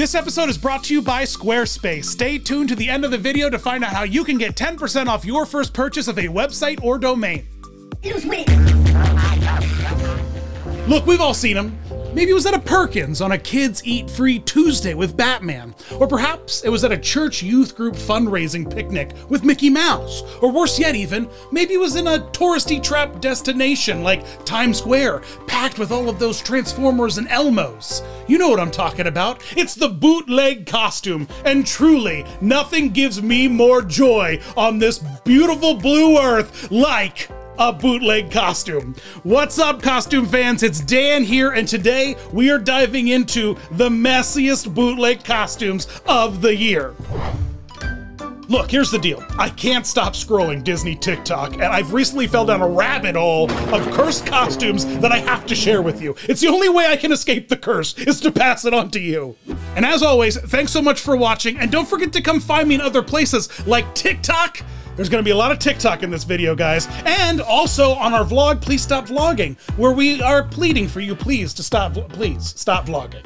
This episode is brought to you by Squarespace. Stay tuned to the end of the video to find out how you can get 10% off your first purchase of a website or domain. Look, we've all seen him. Maybe it was at a Perkins on a Kids Eat Free Tuesday with Batman. Or perhaps it was at a church youth group fundraising picnic with Mickey Mouse. Or worse yet, even, maybe it was in a touristy trap destination like Times Square, packed with all of those Transformers and Elmos. You know what I'm talking about. It's the bootleg costume. And truly, nothing gives me more joy on this beautiful blue earth like a bootleg costume. What's up, costume fans? It's Dan here, and today we are diving into the messiest bootleg costumes of the year. Look, here's the deal. I can't stop scrolling Disney TikTok, and I've recently fell down a rabbit hole of cursed costumes that I have to share with you. It's the only way I can escape the curse, is to pass it on to you. And as always, thanks so much for watching, and don't forget to come find me in other places like TikTok, there's gonna be a lot of TikTok in this video, guys. And also on our vlog, Please Stop Vlogging, where we are pleading for you, please, to stop, please, stop vlogging.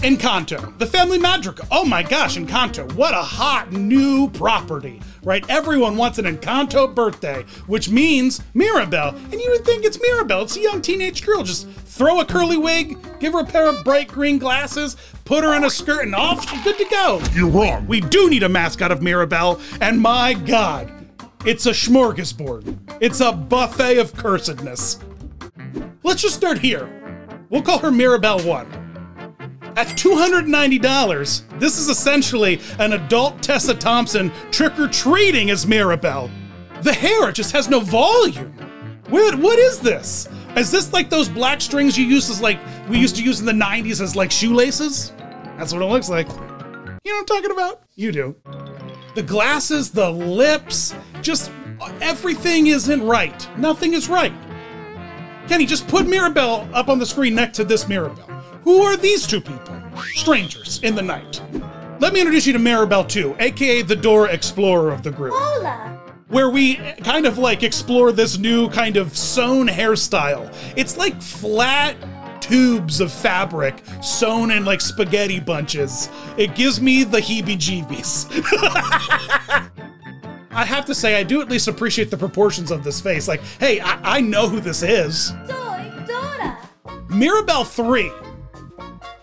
Encanto, the family Madrigal. Oh my gosh, Encanto, what a hot new property, right? Everyone wants an Encanto birthday, which means Mirabel. And you would think it's Mirabel, it's a young teenage girl. Just throw a curly wig, give her a pair of bright green glasses, put her in a skirt, and off she's good to go. You're wrong. We do need a mascot of Mirabel, and my God, it's a smorgasbord. It's a buffet of cursedness. Let's just start here. We'll call her Mirabel 1. At $290, this is essentially an adult Tessa Thompson trick-or-treating as Mirabel. The hair just has no volume. What, what is this? Is this like those black strings you use as like, we used to use in the 90s as like shoelaces? That's what it looks like. You know what I'm talking about? You do. The glasses, the lips, just everything isn't right. Nothing is right. Kenny, just put Mirabel up on the screen next to this Mirabel. Who are these two people? Strangers in the night. Let me introduce you to Mirabel 2, aka the Dora Explorer of the group. Hola. Where we eh, kind of like explore this new kind of sewn hairstyle. It's like flat tubes of fabric sewn in like spaghetti bunches. It gives me the heebie jeebies. I have to say, I do at least appreciate the proportions of this face. Like, hey, I, I know who this is. Soy Dora. Mirabel 3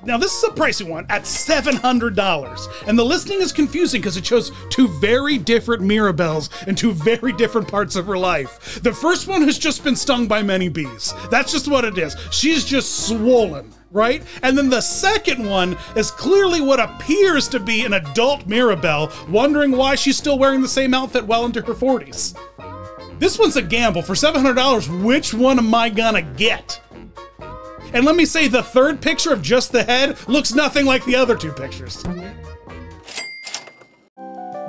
now, this is a pricey one at $700. And the listing is confusing because it shows two very different Mirabels in two very different parts of her life. The first one has just been stung by many bees. That's just what it is. She's just swollen right? And then the second one is clearly what appears to be an adult Mirabel, wondering why she's still wearing the same outfit well into her 40s. This one's a gamble. For $700, which one am I gonna get? And let me say, the third picture of just the head looks nothing like the other two pictures.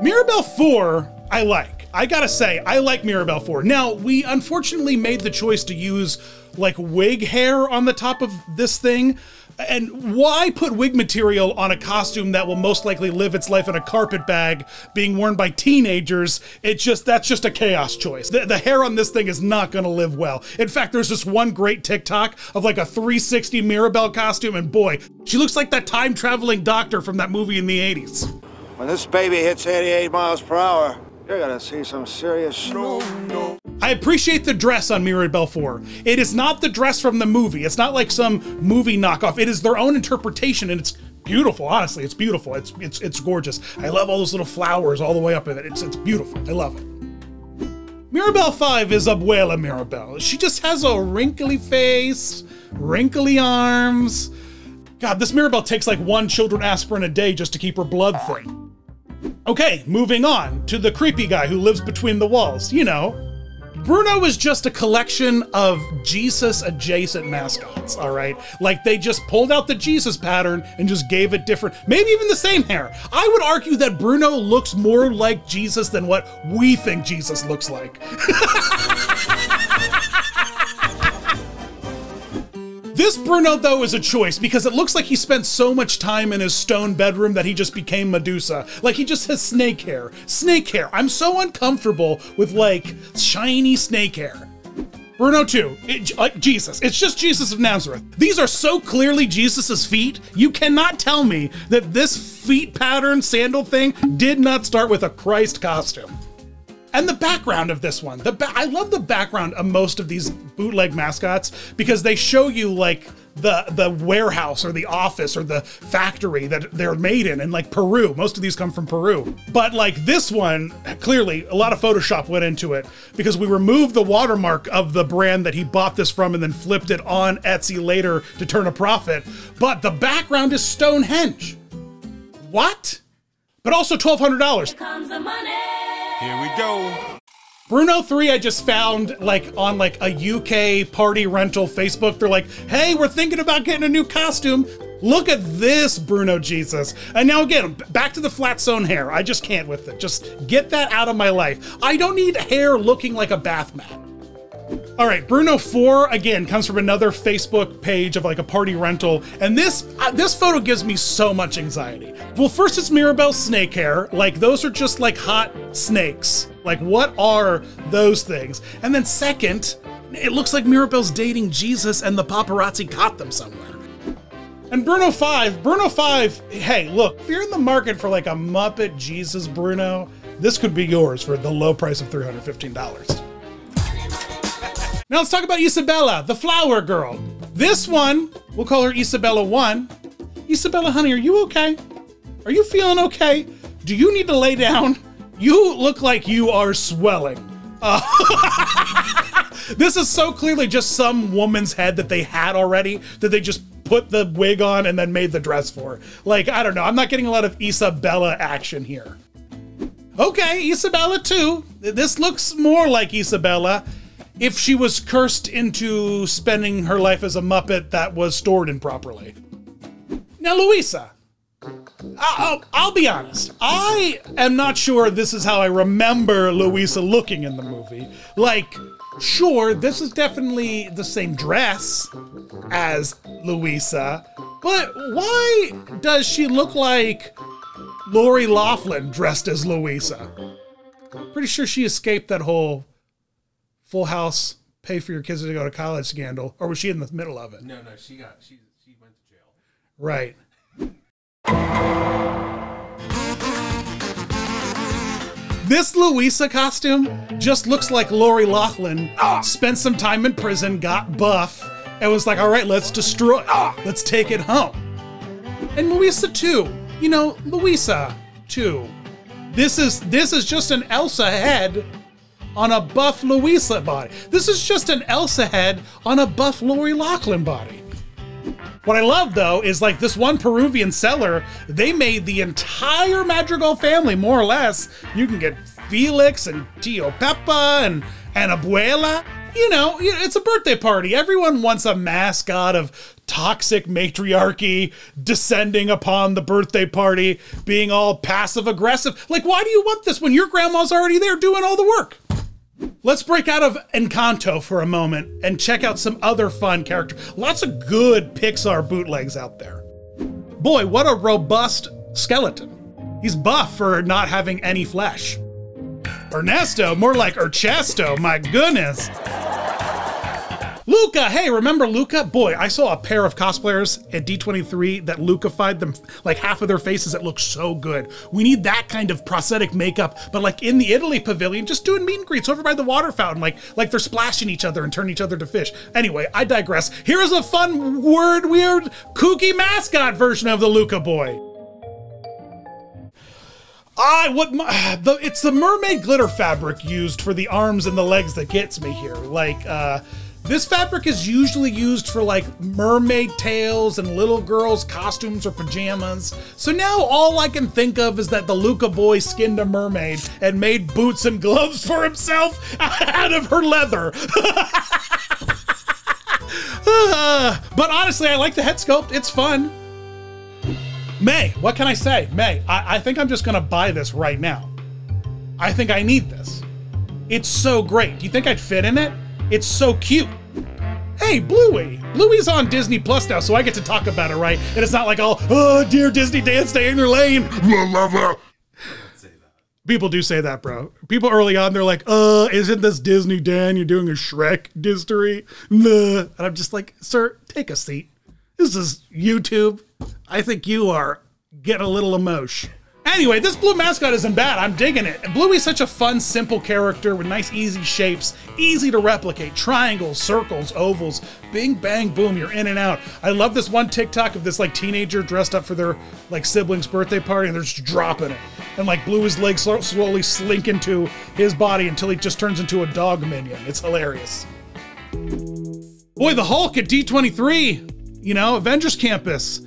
Mirabel 4, I like. I gotta say, I like Mirabel 4. Now, we unfortunately made the choice to use like wig hair on the top of this thing. And why put wig material on a costume that will most likely live its life in a carpet bag being worn by teenagers? It just that's just a chaos choice. The, the hair on this thing is not to live well. In fact, there's this one great TikTok of like a 360 Mirabel costume, and boy, she looks like that time traveling doctor from that movie in the 80s. When this baby hits 88 miles per hour, you're gonna see some serious snow. No. I appreciate the dress on Mirabel 4. It is not the dress from the movie. It's not like some movie knockoff. It is their own interpretation and it's beautiful. Honestly, it's beautiful. It's it's it's gorgeous. I love all those little flowers all the way up in it. It's it's beautiful. I love it. Mirabel 5 is Abuela Mirabel. She just has a wrinkly face, wrinkly arms. God, this Mirabel takes like one children aspirin a day just to keep her blood thin. Okay, moving on to the creepy guy who lives between the walls. You know, Bruno is just a collection of Jesus adjacent mascots, all right? Like they just pulled out the Jesus pattern and just gave it different, maybe even the same hair. I would argue that Bruno looks more like Jesus than what we think Jesus looks like. This Bruno, though, is a choice because it looks like he spent so much time in his stone bedroom that he just became Medusa. Like he just has snake hair. Snake hair. I'm so uncomfortable with like shiny snake hair. Bruno 2, it, like Jesus. It's just Jesus of Nazareth. These are so clearly Jesus's feet. You cannot tell me that this feet pattern sandal thing did not start with a Christ costume. And the background of this one, the I love the background of most of these bootleg mascots because they show you like the the warehouse or the office or the factory that they're made in in like Peru. Most of these come from Peru. But like this one, clearly a lot of Photoshop went into it because we removed the watermark of the brand that he bought this from and then flipped it on Etsy later to turn a profit. But the background is Stonehenge. What? But also $1,200. Here we go. Bruno 3 I just found like on like a UK party rental Facebook. They're like, "Hey, we're thinking about getting a new costume. Look at this Bruno Jesus." And now again, back to the flat zone hair. I just can't with it. Just get that out of my life. I don't need hair looking like a bath mat. All right, Bruno 4 again comes from another Facebook page of like a party rental, and this uh, this photo gives me so much anxiety. Well, first it's Mirabel's snake hair, like those are just like hot snakes. Like what are those things? And then second, it looks like Mirabel's dating Jesus and the paparazzi caught them somewhere. And Bruno 5, Bruno 5, hey, look, if you're in the market for like a Muppet Jesus Bruno, this could be yours for the low price of $315. Now let's talk about Isabela, the flower girl. This one, we'll call her Isabela 1. Isabela, honey, are you okay? Are you feeling okay? Do you need to lay down? You look like you are swelling. Uh, this is so clearly just some woman's head that they had already that they just put the wig on and then made the dress for. Like, I don't know. I'm not getting a lot of Isabela action here. Okay, Isabela 2. This looks more like Isabela if she was cursed into spending her life as a Muppet that was stored improperly. Now, Luisa. I'll, I'll be honest. I am not sure this is how I remember Luisa looking in the movie. Like, sure, this is definitely the same dress as Luisa, but why does she look like Lori Laughlin dressed as Luisa? Pretty sure she escaped that whole Full House, pay for your kids to go to college scandal, or was she in the middle of it? No, no, she got she she went to jail. Right. This Luisa costume just looks like Lori Laughlin spent some time in prison, got buff, and was like, all right, let's destroy it. Let's take it home. And Luisa too. You know, Luisa too. This is this is just an Elsa head on a buff Luisa body. This is just an Elsa head on a buff Lori Laughlin body. What I love though is like this one Peruvian seller, they made the entire Madrigal family more or less. You can get Felix and Tio Pepa and, and Abuela. You know, it's a birthday party. Everyone wants a mascot of toxic matriarchy descending upon the birthday party, being all passive aggressive. Like, why do you want this when your grandma's already there doing all the work? Let's break out of Encanto for a moment and check out some other fun characters. Lots of good Pixar bootlegs out there. Boy, what a robust skeleton. He's buff for not having any flesh. Ernesto, more like Ernesto, my goodness. Luca, hey, remember Luca? Boy, I saw a pair of cosplayers at D23 that Luca-fied them like half of their faces. It looks so good. We need that kind of prosthetic makeup, but like in the Italy pavilion, just doing meet and greets over by the water fountain, like like they're splashing each other and turning each other to fish. Anyway, I digress. Here is a fun, word, weird, kooky mascot version of the Luca boy. I what my, the it's the mermaid glitter fabric used for the arms and the legs that gets me here. Like uh this fabric is usually used for like mermaid tails and little girls' costumes or pajamas. So now all I can think of is that the Luca boy skinned a mermaid and made boots and gloves for himself out of her leather. But honestly, I like the head sculpt. It's fun. Mei, what can I say? Mei, I, I think I'm just gonna buy this right now. I think I need this. It's so great. Do you think I'd fit in it? It's so cute. Hey, Bluey. Bluey's on Disney Plus now, so I get to talk about it, right? And it's not like all, oh, dear Disney dance, stay in your lane. La, la, la. Say that. People do say that, bro. People early on, they're like, uh, isn't this Disney Dan? You're doing a Shrek history? Nah. And I'm just like, sir, take a seat. This is YouTube. I think you are getting a little emotion. Anyway, this blue mascot isn't bad. I'm digging it. Bluey's such a fun, simple character with nice, easy shapes, easy to replicate. Triangles, circles, ovals, bing, bang, boom, you're in and out. I love this one TikTok of this like teenager dressed up for their like sibling's birthday party and they're just dropping it. And like Bluey's legs sl- slowly slink into his body until he just turns into a dog minion. It's hilarious. Boy, the Hulk at D23, you know, Avengers Campus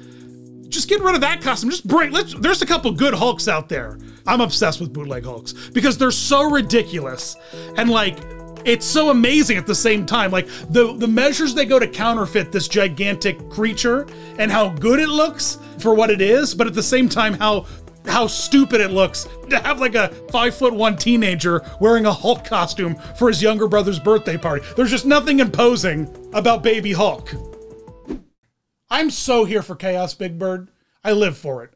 just get rid of that costume. Just bring. Let's. There's a couple good Hulks out there. I'm obsessed with bootleg Hulks because they're so ridiculous and like it's so amazing at the same time. Like the the measures they go to counterfeit this gigantic creature and how good it looks for what it is, but at the same time how how stupid it looks to have like a five foot one teenager wearing a Hulk costume for his younger brother's birthday party. There's just nothing imposing about Baby Hulk. I'm so here for chaos, Big Bird. I live for it.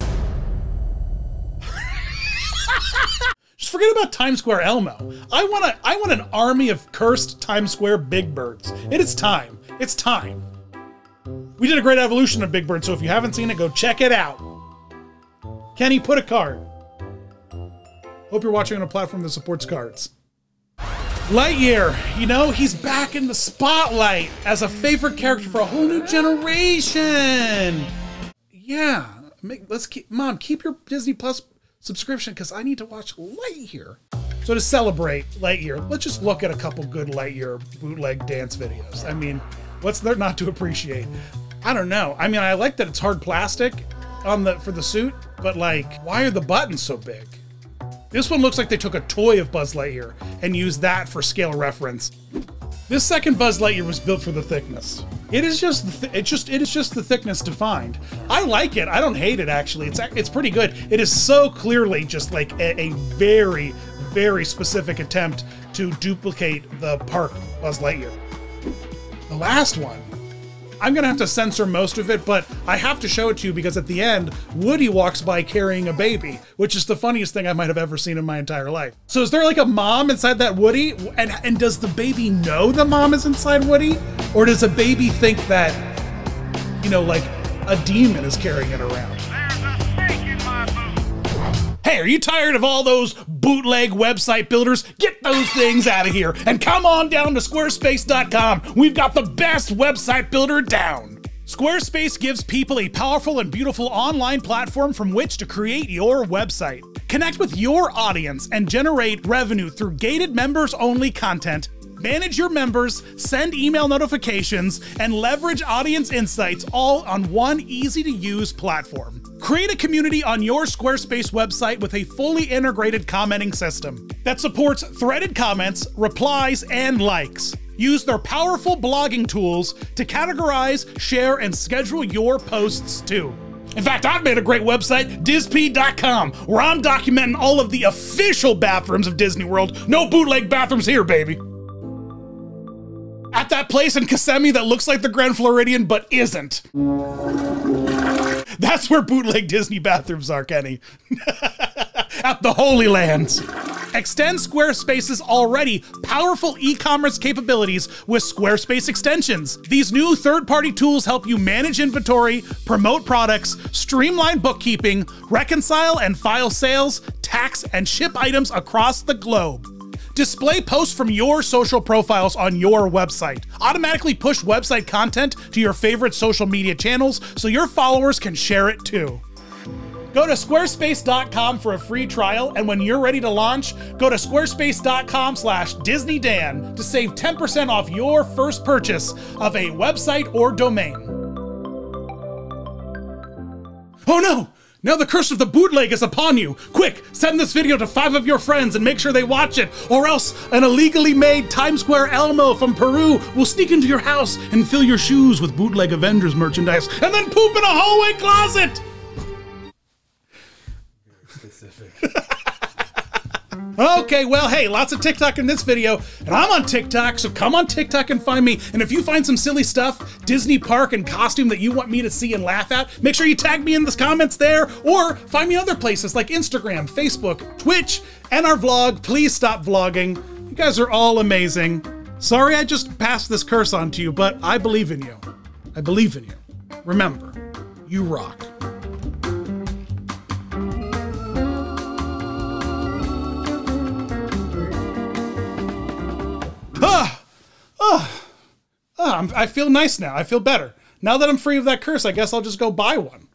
Just forget about Times Square Elmo. I want a, I want an army of cursed Times Square Big Birds. It is time. It's time. We did a great evolution of Big Bird, so if you haven't seen it, go check it out. Kenny, put a card. Hope you're watching on a platform that supports cards. Lightyear, you know, he's back in the spotlight as a favorite character for a whole new generation. Yeah, make, let's keep, mom, keep your Disney Plus subscription because I need to watch Lightyear. So to celebrate Lightyear, let's just look at a couple good Lightyear bootleg dance videos. I mean, what's there not to appreciate? I don't know. I mean, I like that it's hard plastic on the for the suit, but like, why are the buttons so big? This one looks like they took a toy of Buzz Lightyear and used that for scale reference. This second Buzz Lightyear was built for the thickness. It is just th- it just it is just the thickness defined. I like it. I don't hate it actually. It's it's pretty good. It is so clearly just like a, a very very specific attempt to duplicate the park Buzz Lightyear. The last one I'm gonna have to censor most of it, but I have to show it to you because at the end, Woody walks by carrying a baby, which is the funniest thing I might have ever seen in my entire life. So is there like a mom inside that Woody? And and does the baby know the mom is inside Woody? Or does a baby think that, you know, like a demon is carrying it around? Hey, are you tired of all those bootleg website builders? Get those things out of here and come on down to squarespace.com. We've got the best website builder down. Squarespace gives people a powerful and beautiful online platform from which to create your website. Connect with your audience and generate revenue through gated members only content manage your members, send email notifications, and leverage audience insights all on one easy to use platform. Create a community on your Squarespace website with a fully integrated commenting system that supports threaded comments, replies, and likes. Use their powerful blogging tools to categorize, share, and schedule your posts too. In fact, I've made a great website, DizP.com, where I'm documenting all of the official bathrooms of Disney World. No bootleg bathrooms here, baby at that place in Kissimmee that looks like the Grand Floridian but isn't. That's where bootleg Disney bathrooms are, Kenny. at the Holy Lands. Extend Squarespace's already powerful e commerce capabilities with Squarespace extensions. These new third party tools help you manage inventory, promote products, streamline bookkeeping, reconcile and file sales, tax, and ship items across the globe. Display posts from your social profiles on your website. Automatically push website content to your favorite social media channels so your followers can share it too. Go to squarespace.com for a free trial, and when you're ready to launch, go to squarespace.com slash DisneyDan to save 10% off your first purchase of a website or domain. Oh no! Now the curse of the bootleg is upon you. Quick, send this video to five of your friends and make sure they watch it, or else an illegally made Times Square Elmo from Peru will sneak into your house and fill your shoes with bootleg Avengers merchandise and then poop in a hallway closet. Okay, well, hey, lots of TikTok in this video, and I'm on TikTok, so come on TikTok and find me. And if you find some silly stuff, Disney park and costume that you want me to see and laugh at, make sure you tag me in the comments there, or find me other places like Instagram, Facebook, Twitch, and our vlog. Please stop vlogging. You guys are all amazing. Sorry I just passed this curse on to you, but I believe in you. I believe in you. Remember, you rock. I'm, I feel nice now. I feel better. Now that I'm free of that curse, I guess I'll just go buy one.